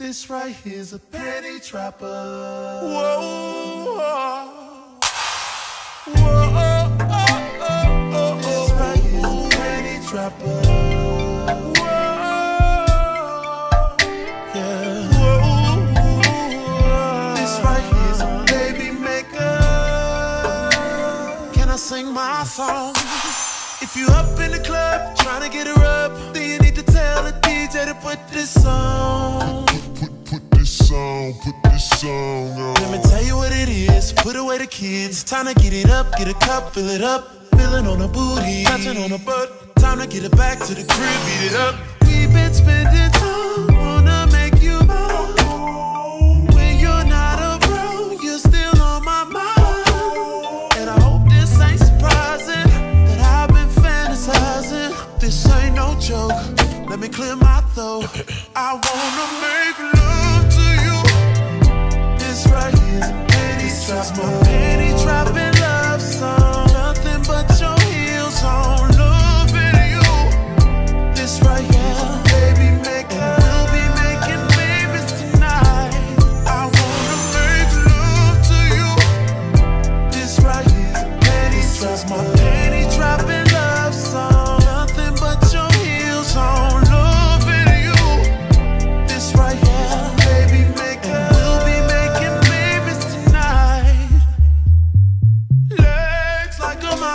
This right here's a panty dropper. Whoa. Whoa. This right here's a panty dropper. Yeah. This right here's a baby maker. Can I sing my song? If you up in the club trying to get her up, then you need to tell the DJ to put this on. Put, put this song, put this song on. Let me tell you what it is. Put away the kids. Time to get it up, get a cup, fill it up. Feeling on the booty, touching on the butt. Time to get it back to the crib, beat it up. We've been spending time, ain't no joke. Let me clear my throat. I wanna make love to you. This right here's a penny trap, my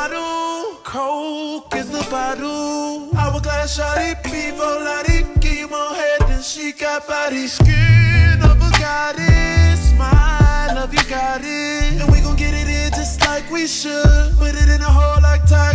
model, coke is the bottle. Hourglass shawty, people lottie, give you more head than she got body. Skin of a goddess, my love you got it, and we gon' get it in just like we should. Put it in a hole like Tiger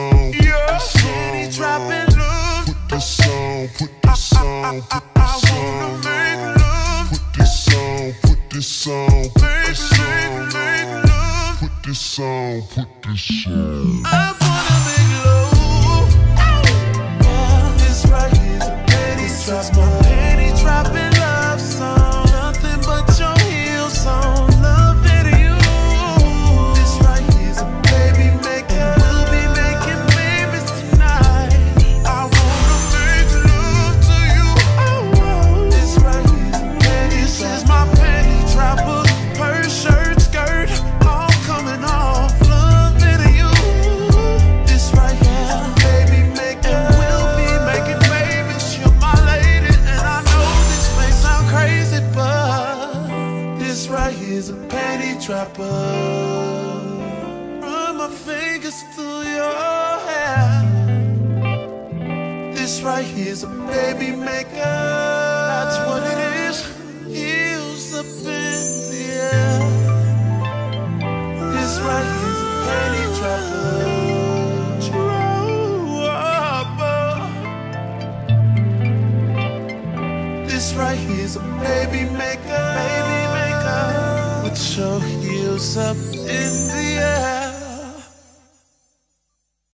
song, Yeah, this song penny on. trapping love. Put this song, put this song, put I this wanna make on. love. Put this song, put this song, put Make, this make, on. love. Put this song, put this song. I wanna make love. This right a penny trap, my trapper. Run my fingers through your hair. This right here's a baby maker. That's what it is. Heels up in the air. This right here's a panty dropper. This right here's a baby maker. Baby. With your heels up in the air.